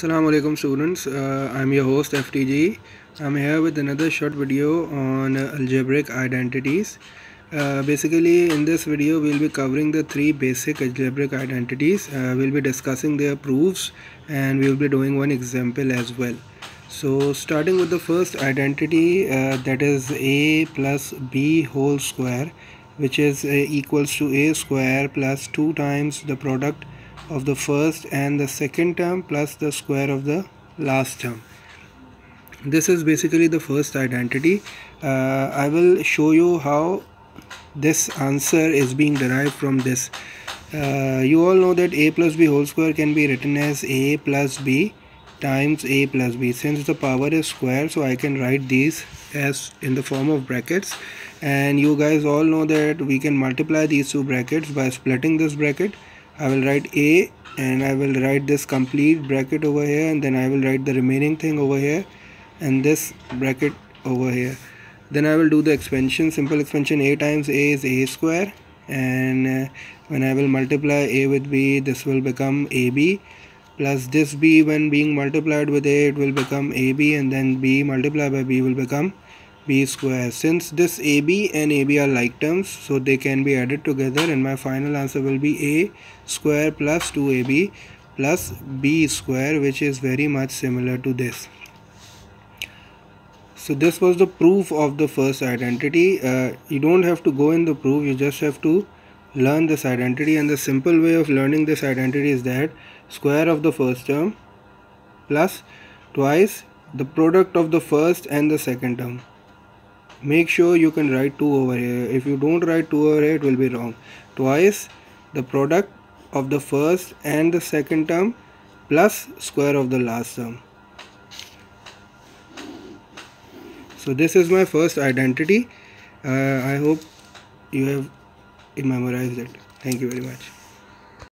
Assalamu alaikum students. Uh, I'm your host FTG I'm here with another short video on algebraic identities. Uh, basically in this video we'll be covering the three basic algebraic identities. Uh, we'll be discussing their proofs and we'll be doing one example as well. So starting with the first identity uh, that is a plus b whole square which is uh, equals to a square plus 2 times the product of the first and the second term plus the square of the last term. This is basically the first identity. Uh, I will show you how this answer is being derived from this. Uh, you all know that a plus b whole square can be written as a plus b times a plus b. Since the power is square so I can write these as in the form of brackets. And you guys all know that we can multiply these two brackets by splitting this bracket I will write A and I will write this complete bracket over here and then I will write the remaining thing over here and this bracket over here. Then I will do the expansion simple expansion. A times A is A square and uh, when I will multiply A with B this will become AB plus this B when being multiplied with A it will become AB and then B multiplied by B will become b square. Since this AB and AB are like terms so they can be added together and my final answer will be a square plus 2ab plus b square which is very much similar to this. So this was the proof of the first identity. Uh, you don't have to go in the proof you just have to learn this identity and the simple way of learning this identity is that square of the first term plus twice the product of the first and the second term make sure you can write 2 over here. If you don't write 2 over here it will be wrong. Twice the product of the first and the second term plus square of the last term. So this is my first identity. Uh, i hope you have memorized it. Thank you very much